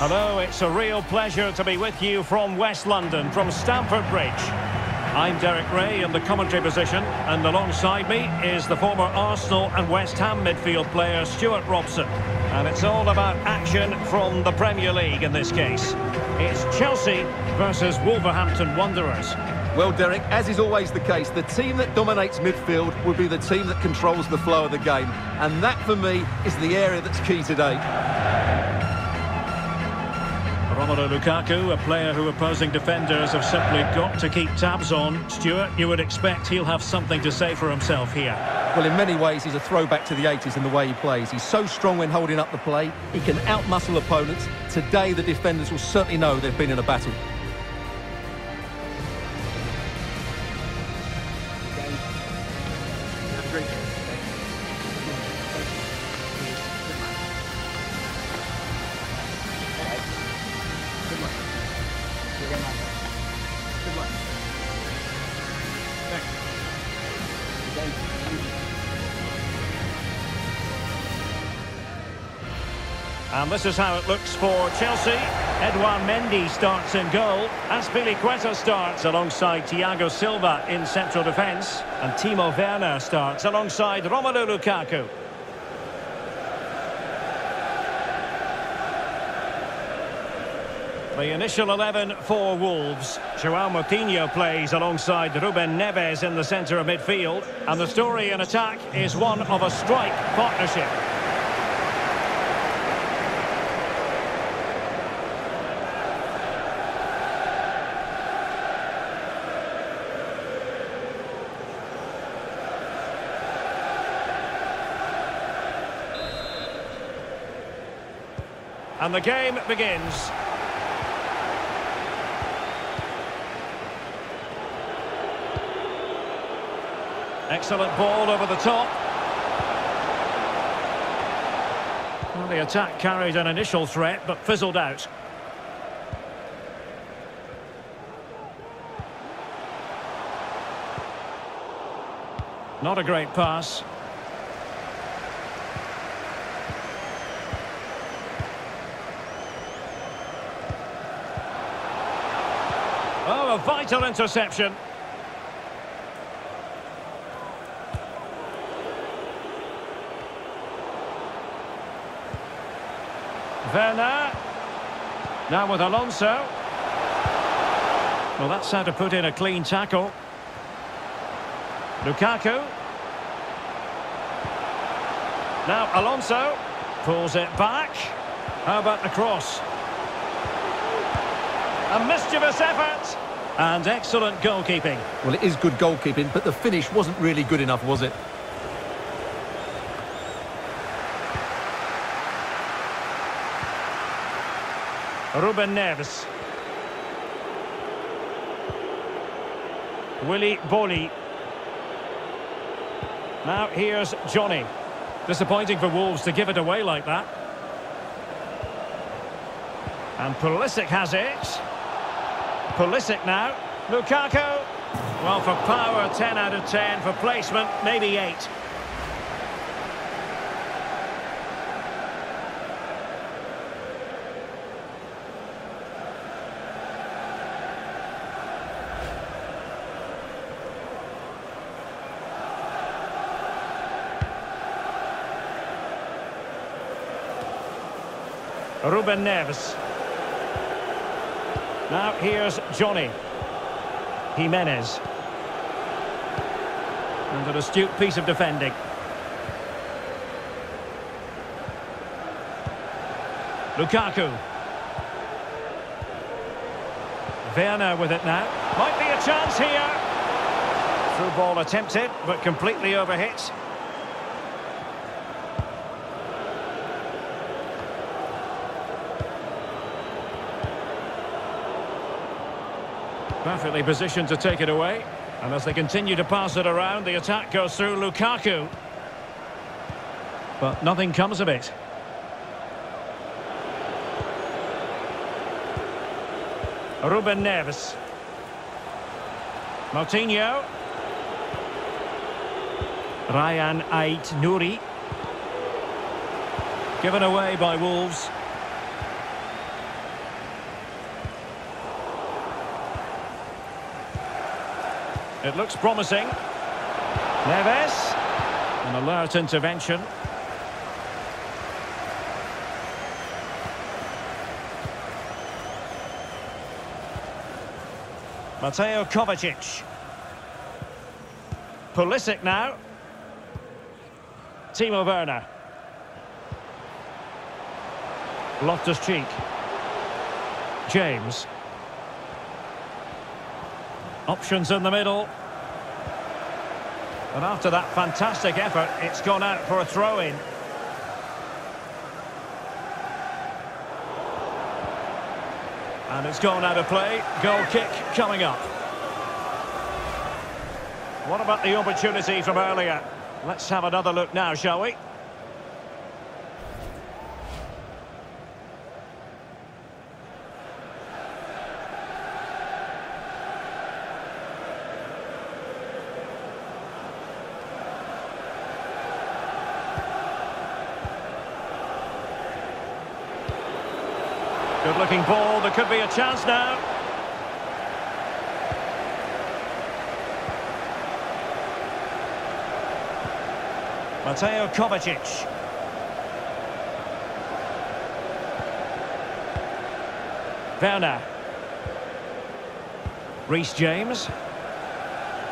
Hello, it's a real pleasure to be with you from West London, from Stamford Bridge. I'm Derek Ray in the commentary position, and alongside me is the former Arsenal and West Ham midfield player Stuart Robson. And it's all about action from the Premier League in this case. It's Chelsea versus Wolverhampton Wanderers. Well, Derek, as is always the case, the team that dominates midfield will be the team that controls the flow of the game. And that, for me, is the area that's key today. Romelu Lukaku, a player who opposing defenders have simply got to keep tabs on. Stuart, you would expect he'll have something to say for himself here. Well, in many ways, he's a throwback to the 80s in the way he plays. He's so strong when holding up the play. He can outmuscle opponents. Today, the defenders will certainly know they've been in a battle. And this is how it looks for Chelsea. Edouard Mendy starts in goal. Azpilicueta starts alongside Thiago Silva in central defence. And Timo Werner starts alongside Romelu Lukaku. The initial 11 for Wolves. Joao Moutinho plays alongside Ruben Neves in the centre of midfield. And the story in attack is one of a strike partnership. And the game begins. Excellent ball over the top. Well, the attack carried an initial threat, but fizzled out. Not a great pass. A vital interception. Werner. Now with Alonso. Well, that's how to put in a clean tackle. Lukaku. Now Alonso pulls it back. How about the cross? A mischievous effort. And excellent goalkeeping. Well, it is good goalkeeping, but the finish wasn't really good enough, was it? Ruben Neves. Willy Boly. Now here's Jonny. Disappointing for Wolves to give it away like that. And Pulisic has it. Pulisic now. Lukaku. Well, for power, 10 out of 10. For placement, maybe 8. Ruben Neves. Now here's Jonny. Jimenez. And an astute piece of defending. Lukaku. Werner with it now. Might be a chance here. Through ball attempted, but completely overhit. Perfectly positioned to take it away. And as they continue to pass it around, the attack goes through Lukaku. But nothing comes of it. Ruben Neves. Moutinho. Ryan Ait Nouri. Given away by Wolves. It looks promising. Neves. An alert intervention. Mateo Kovacic. Pulisic now. Timo Werner. Loftus-Cheek. James. Options in the middle. And after that fantastic effort, it's gone out for a throw-in. And it's gone out of play. Goal kick coming up. What about the opportunity from earlier? Let's have another look now, shall we? Looking ball, there could be a chance now. Mateo Kovacic. Werner. Reece James.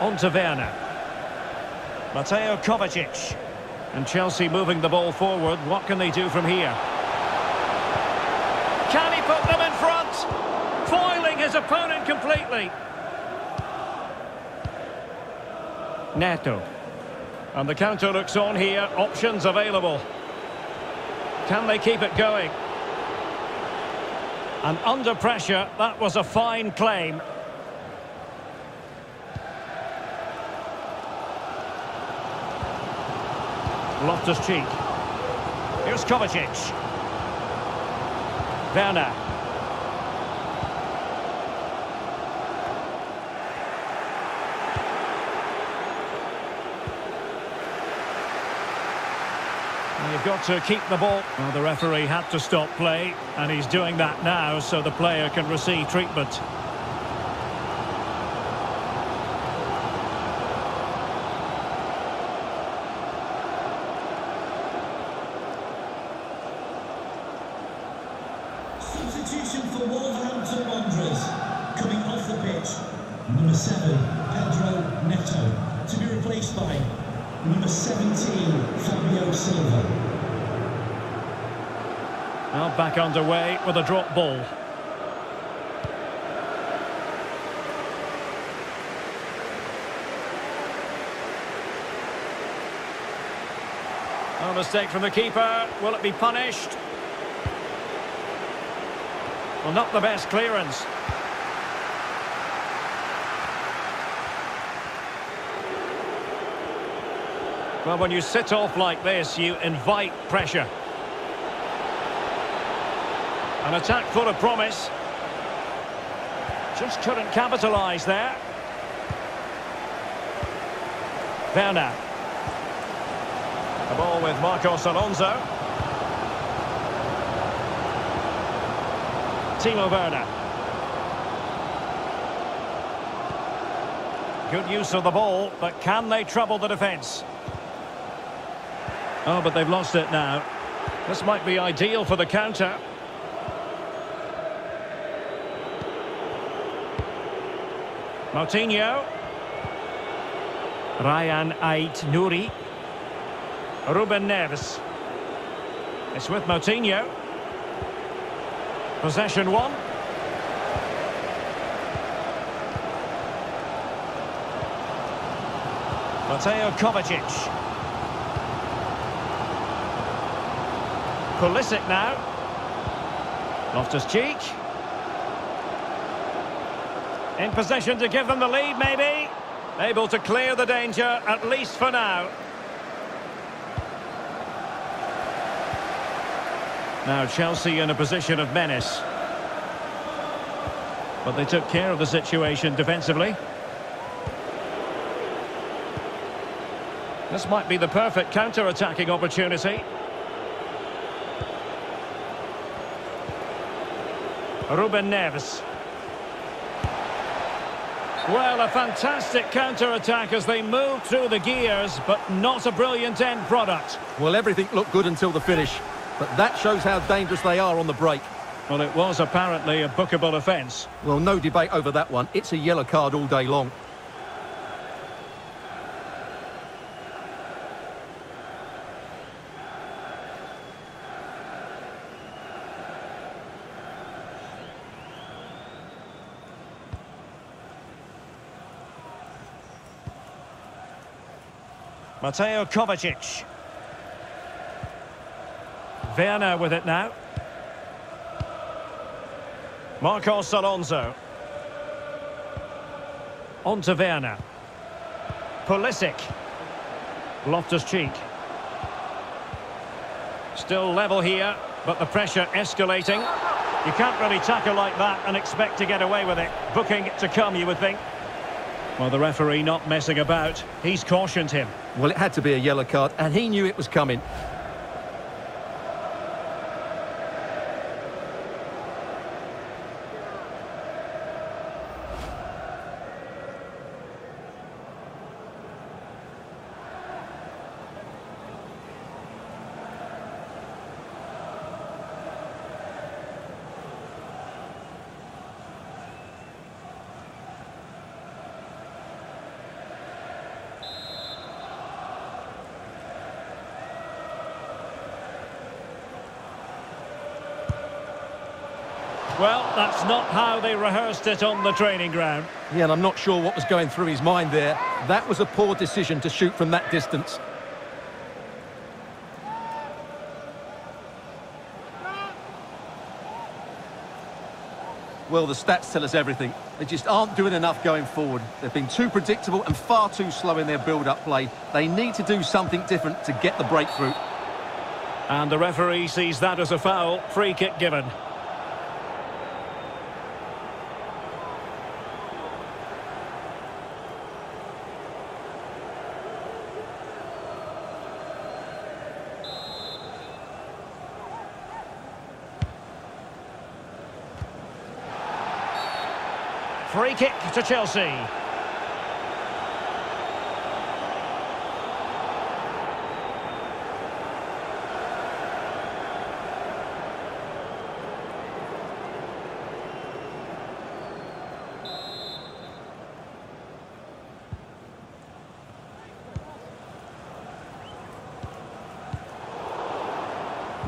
On to Werner. Mateo Kovacic. And Chelsea moving the ball forward. What can they do from here? Can he put them in front? Foiling his opponent completely. Neto. And the counter looks on here. Options available. Can they keep it going? And under pressure, that was a fine claim. Loftus-Cheek. Here's Kovacic. Werner. Got to keep the ball. Well, the referee had to stop play, and he's doing that now so the player can receive treatment. Substitution for Wolverhampton Wanderers. Coming off the pitch, number seven, Pedro Neto, to be replaced by number 17, Fabio Silva. Now back underway with a drop ball. A mistake from the keeper. Will it be punished? Well, not the best clearance. Well, when you sit off like this, you invite pressure. An attack full of promise. Just couldn't capitalise there. Werner. The ball with Marcos Alonso. Timo Werner. Good use of the ball, but can they trouble the defence? Oh, but they've lost it now. This might be ideal for the counter. Moutinho. Ryan Ait Nouri. Ruben Neves. It's with Moutinho. Possession one. Mateo Kovacic. Pulisic now. Loftus-Cheek. In possession to give them the lead, maybe. Able to clear the danger, at least for now. Now Chelsea in a position of menace. But they took care of the situation defensively. This might be the perfect counter-attacking opportunity. Ruben Neves. Well, a fantastic counter-attack as they move through the gears, but not a brilliant end product. Well, everything looked good until the finish. But that shows how dangerous they are on the break. Well, it was apparently a bookable offence. Well, no debate over that one. It's a yellow card all day long. Mateo Kovacic. Werner with it now. Marcos Alonso. On to Werner. Pulisic. Loftus-Cheek. Still level here, but the pressure escalating. You can't really tackle like that and expect to get away with it. Booking to come, you would think. Well, the referee not messing about. He's cautioned him. Well, it had to be a yellow card, and he knew it was coming. Well, that's not how they rehearsed it on the training ground. Yeah, and I'm not sure what was going through his mind there. That was a poor decision to shoot from that distance. Well, the stats tell us everything. They just aren't doing enough going forward. They've been too predictable and far too slow in their build-up play. They need to do something different to get the breakthrough. And the referee sees that as a foul. Free kick given. Free kick to Chelsea.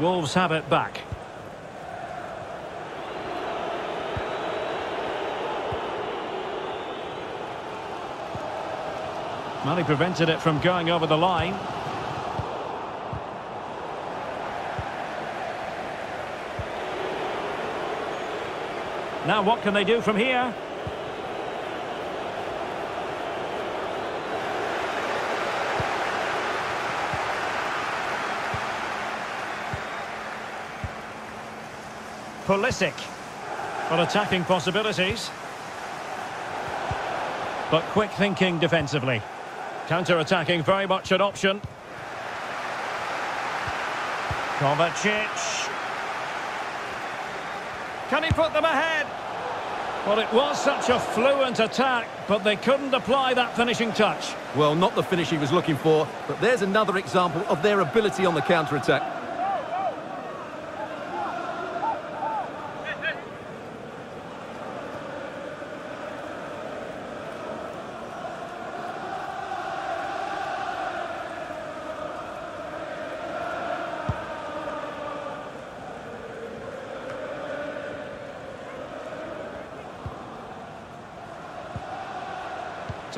Wolves have it back. Well, he prevented it from going over the line. Now what can they do from here? Pulisic. Well, attacking possibilities. But quick thinking defensively. Counter-attacking, very much an option. Kovacic. Can he put them ahead? Well, it was such a fluent attack, but they couldn't apply that finishing touch. Well, not the finish he was looking for, but there's another example of their ability on the counter-attack.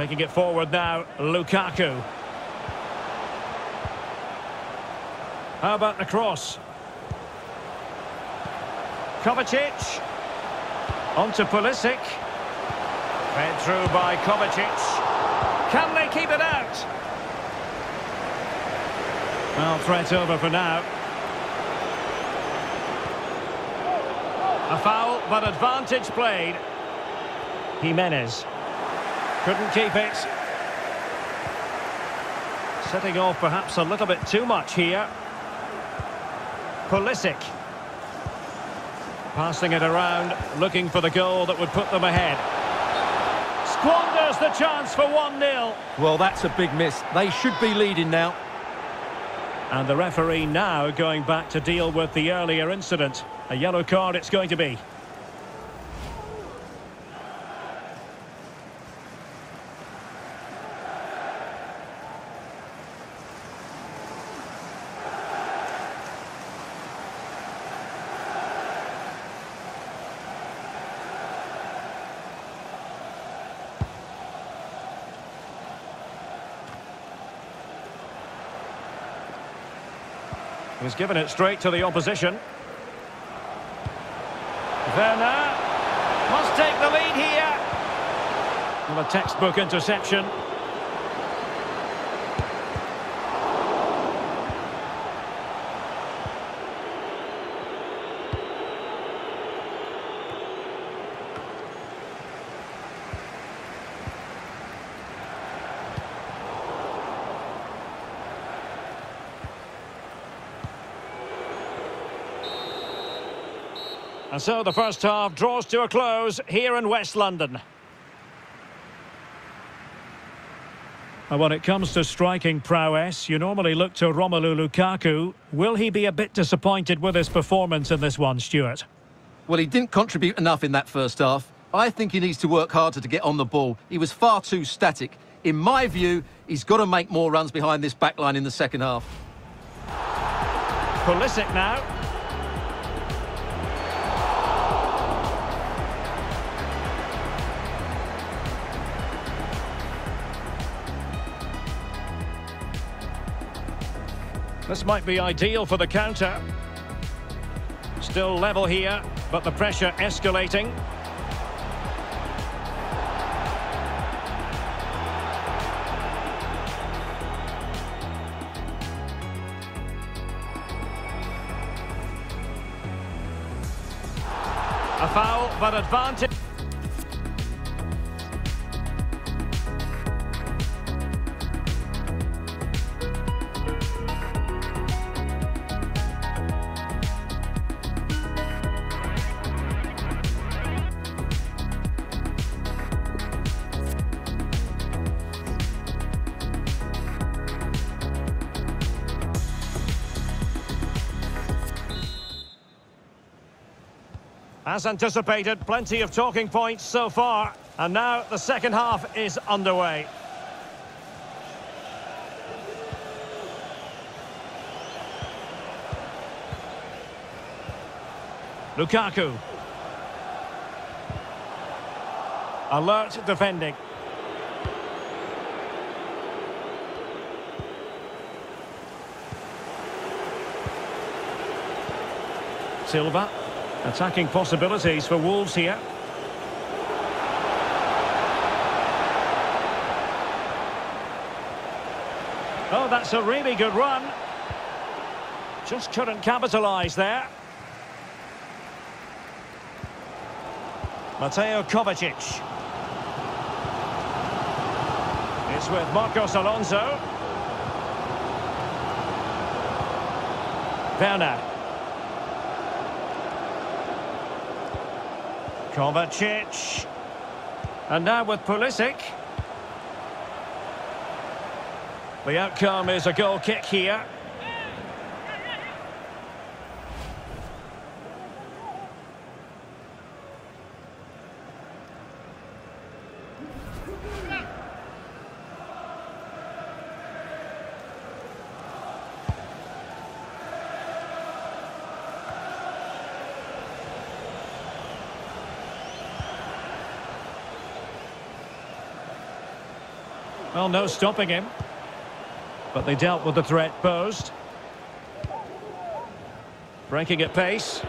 Taking it forward now, Lukaku. How about the cross? Kovacic. On to Pulisic. Fed through by Kovacic. Can they keep it out? Well, threat over for now. A foul, but advantage played. Jimenez. Couldn't keep it. Setting off perhaps a little bit too much here. Pulisic. Passing it around, looking for the goal that would put them ahead. squanders the chance for 1-0. Well, that's a big miss. They should be leading now. And the referee now going back to deal with the earlier incident. A yellow card it's going to be. He's given it straight to the opposition. Werner must take the lead here. A textbook interception. And so the first half draws to a close here in West London. And when it comes to striking prowess, you normally look to Romelu Lukaku. Will he be a bit disappointed with his performance in this one, Stuart? Well, he didn't contribute enough in that first half. I think he needs to work harder to get on the ball. He was far too static. In my view, he's got to make more runs behind this backline in the second half. Pulisic now. This might be ideal for the counter. Still level here, but the pressure escalating. A foul, but advantage. As anticipated, plenty of talking points so far. And now the second half is underway. Lukaku. Alert defending. Silva. Attacking possibilities for Wolves here. Oh, that's a really good run. Just couldn't capitalise there. Mateo Kovacic. It's with Marcos Alonso. Werner. Kovacic. And now with Pulisic. The outcome is a goal kick here. Well, no stopping him. But they dealt with the threat posed. Breaking at pace.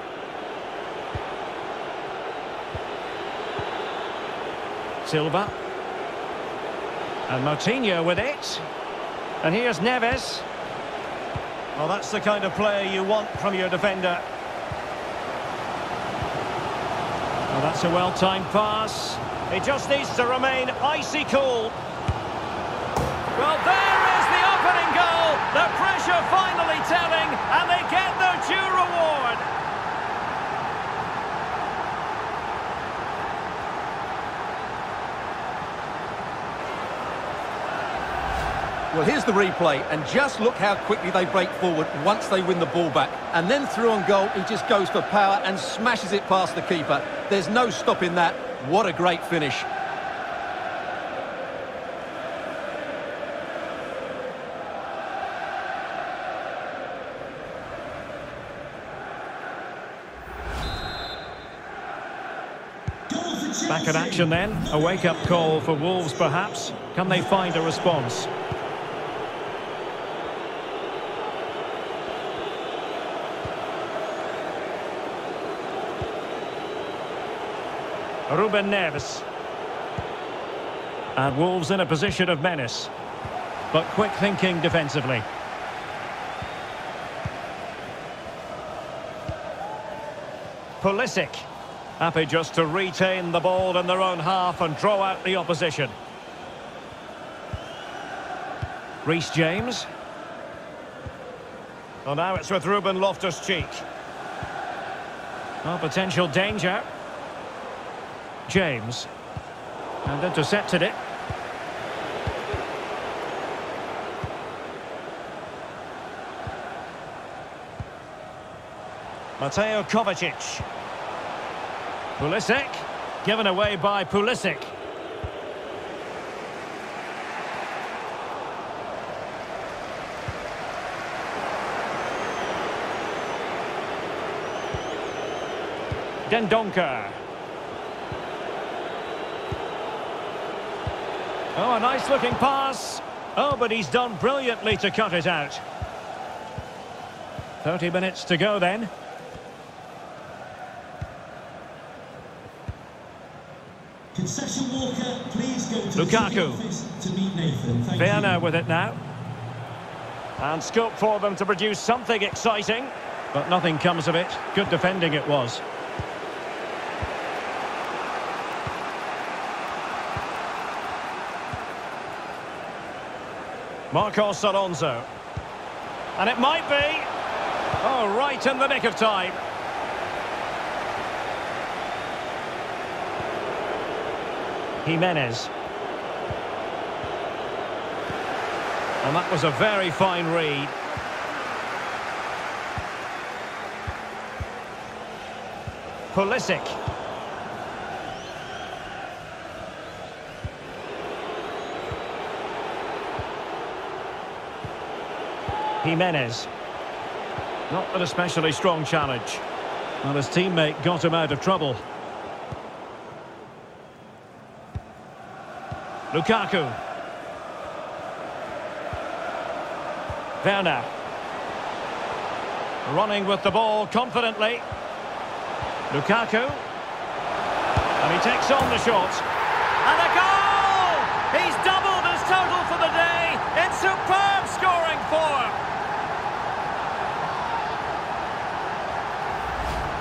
Silva. And Moutinho with it. And here's Neves. Well, that's the kind of player you want from your defender. Well, that's a well-timed pass. He just needs to remain icy cool. Well, there is the opening goal. The pressure finally telling, and they get their due reward. Well, here's the replay, and just look how quickly they break forward once they win the ball back. And then through on goal, he just goes for power and smashes it past the keeper. There's no stopping that. What a great finish. Back in action then. A wake-up call for Wolves, perhaps. Can they find a response? Ruben Neves. And Wolves in a position of menace. But quick thinking defensively. Pulisic. Happy just to retain the ball in their own half and draw out the opposition. Reece James. Well, now it's with Ruben Loftus-Cheek. Oh, potential danger. James. And intercepted it. Mateo Kovacic. Pulisic. Given away by Pulisic. Dendoncker. Oh, a nice looking pass. Oh, but he's done brilliantly to cut it out. 30 minutes to go then. Concession Walker, please go to Lukaku. Werner with it now. And scope for them to produce something exciting. But nothing comes of it. Good defending it was. Marcos Alonso. And it might be. Oh, right in the nick of time. Jimenez. And that was a very fine read. Pulisic. Jimenez. Not an especially strong challenge. Well, his teammate got him out of trouble. Lukaku. Werner. Running with the ball confidently. Lukaku. And he takes on the shot. And a goal! He's doubled his total for the day in superb scoring form.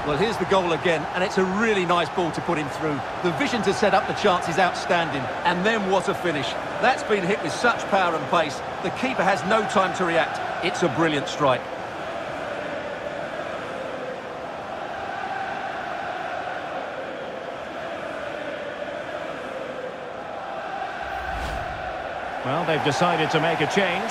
Well, here's the goal again, and it's a really nice ball to put him through. The vision to set up the chance is outstanding, and then what a finish. That's been hit with such power and pace. The keeper has no time to react. It's a brilliant strike. Well, they've decided to make a change.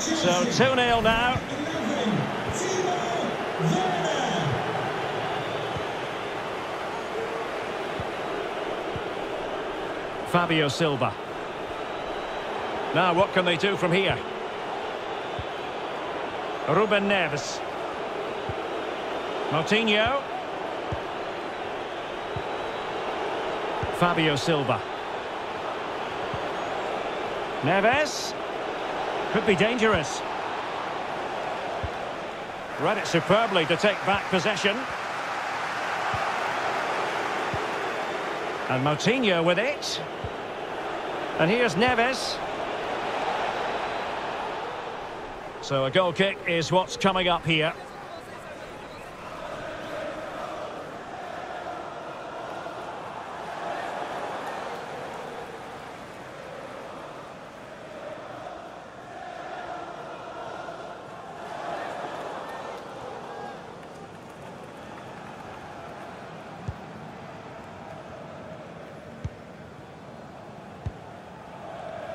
So 2-0 now. 11, Timo Werner. Fabio Silva. Now, what can they do from here? Ruben Neves. Moutinho. Fabio Silva. Neves. Could be dangerous. Read it superbly to take back possession. And Moutinho with it. And here's Neves. So a goal kick is what's coming up here.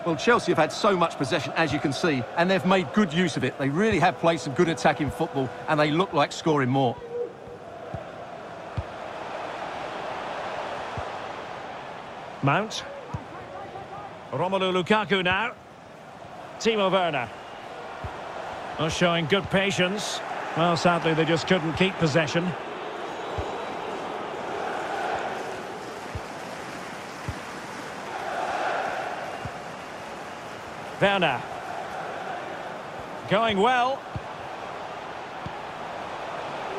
Well, Chelsea have had so much possession, as you can see, and they've made good use of it. They really have played some good attacking football, and they look like scoring more. Mount. Romelu Lukaku now. Timo Werner. Oh, showing good patience. Well, sadly, they just couldn't keep possession. Werner. Going well.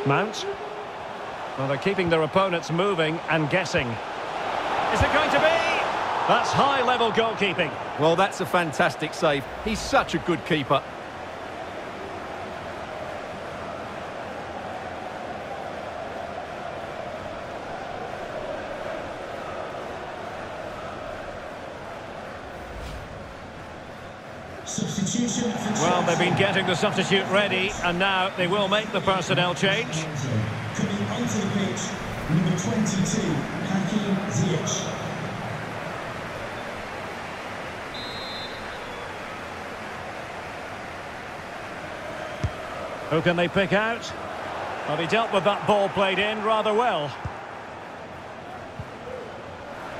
Mount. Well, they're keeping their opponents moving and guessing. Is it going to be? That's high-level goalkeeping. Well, that's a fantastic save. He's such a good keeper. Well, they've been getting the substitute ready, and now they will make the personnel change. Coming onto the pitch, number 22, Hakim Ziyech. Who can they pick out? Well, he dealt with that ball played in rather well.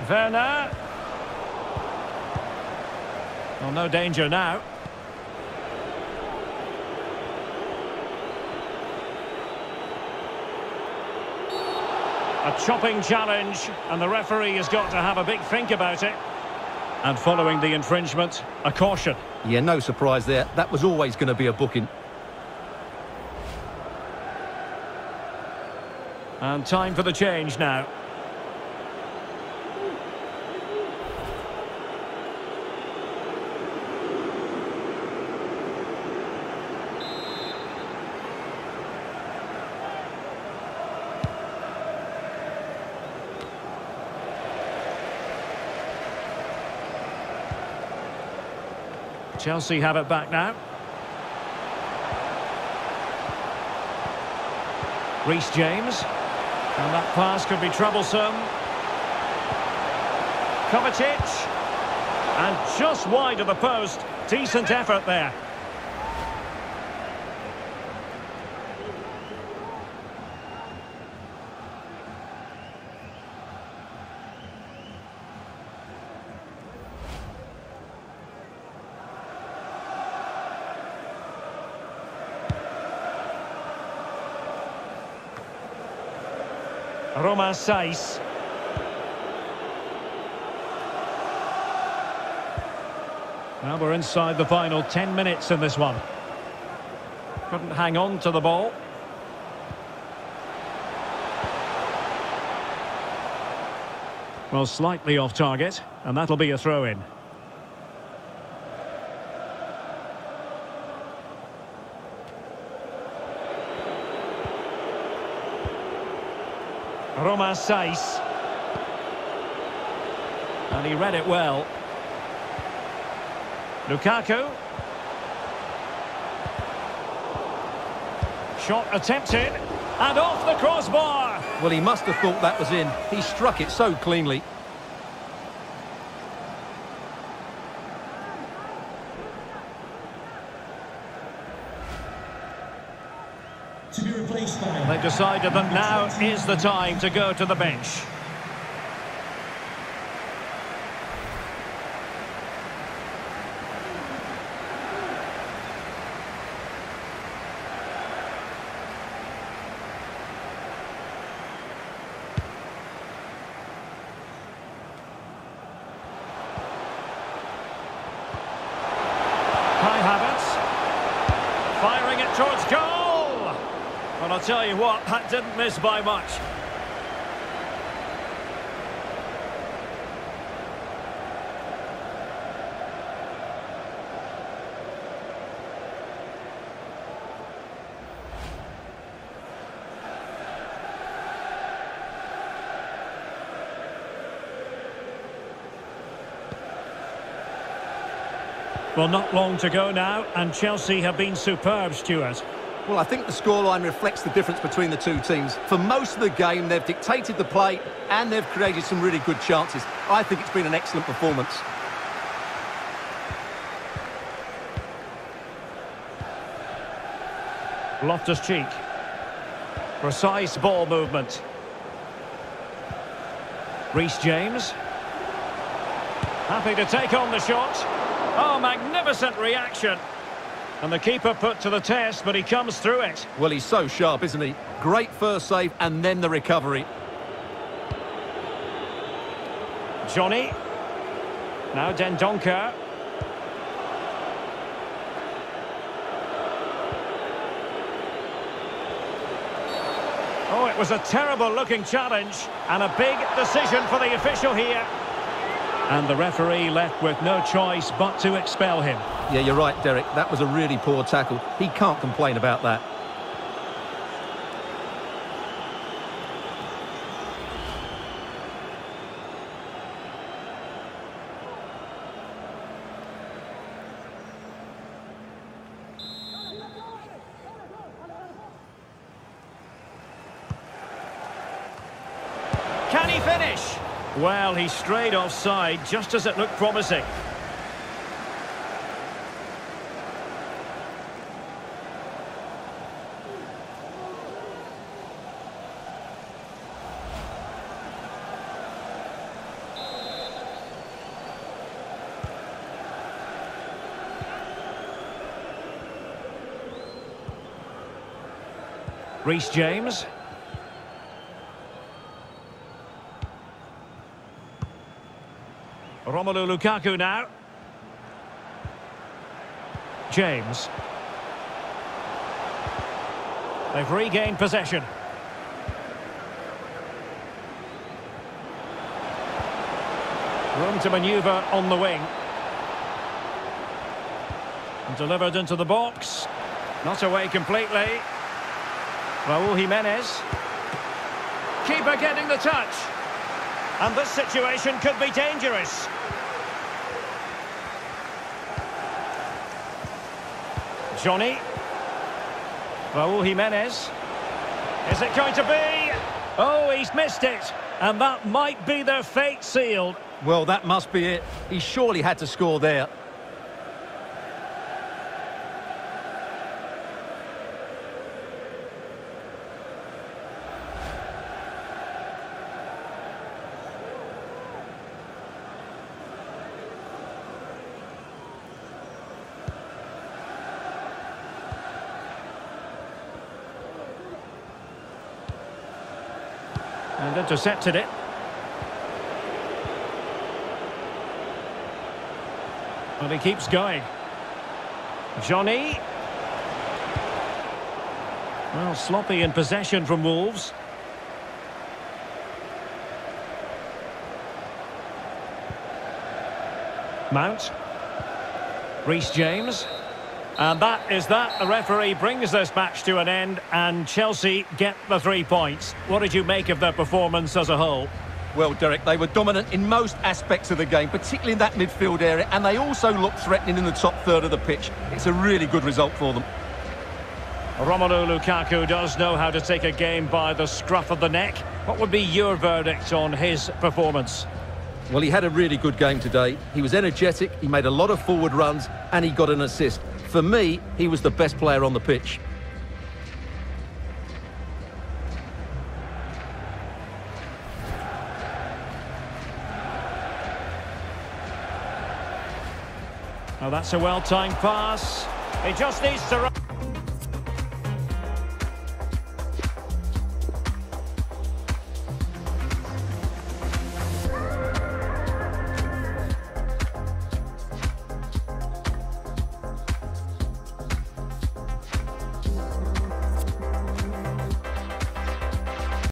Werner. Well, no danger now. A chopping challenge, and the referee has got to have a big think about it. And following the infringement, a caution. Yeah, no surprise there. That was always going to be a booking. And time for the change now. Chelsea have it back now. Reece James. And that pass could be troublesome. Kovacic. And just wide of the post. Decent effort there. Romain Saïss. Now we're inside the final 10 minutes in this one. Couldn't hang on to the ball. Well, slightly off target, and that'll be a throw-in. Saïss. And he read it well. Lukaku. Shot attempted. And off the crossbar. Well, he must have thought that was in. He struck it so cleanly. To be replaced by They've decided that now is the time to go to the bench. Kai Havertz. Firing it towards goal. Well, I'll tell you what, that didn't miss by much. Well, not long to go now, and Chelsea have been superb, Stuart. Well, I think the scoreline reflects the difference between the two teams. For most of the game, they've dictated the play and they've created some really good chances. I think it's been an excellent performance. Loftus-Cheek. Precise ball movement. Reece James. Happy to take on the shot. Oh, magnificent reaction. And the keeper put to the test, but he comes through it. Well, he's so sharp, isn't he? Great first save and then the recovery. Jonny. Now Dendoncker. Oh, it was a terrible looking challenge and a big decision for the official here. And the referee left with no choice but to expel him. Yeah, you're right, Derek. That was a really poor tackle. He can't complain about that. Can he finish? Well, he strayed offside just as it looked promising. Reece James. Romelu Lukaku now. James. They've regained possession. Room to manoeuvre on the wing. Delivered into the box. Not away completely. Raul Jimenez. Keeper getting the touch. And this situation could be dangerous. Jonny. Raul Jimenez. Is it going to be? Oh, he's missed it. And that might be their fate sealed. Well, that must be it. He surely had to score there. Intercepted it. But he keeps going. Jonny. Well, sloppy in possession from Wolves. Mount. Reece James. And that is that. The referee brings this match to an end and Chelsea get the three points. What did you make of their performance as a whole? Well, Derek, they were dominant in most aspects of the game, particularly in that midfield area, and they also looked threatening in the top third of the pitch. It's a really good result for them. Romelu Lukaku does know how to take a game by the scruff of the neck. What would be your verdict on his performance? Well, he had a really good game today. He was energetic, he made a lot of forward runs, and he got an assist. For me, he was the best player on the pitch. Oh, that's a well-timed pass. He just needs to...